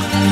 Bye.